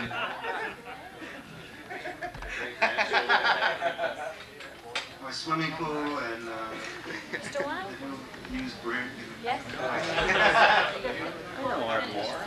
My swimming pool and uh, Still on? use bread. Yes. I want more.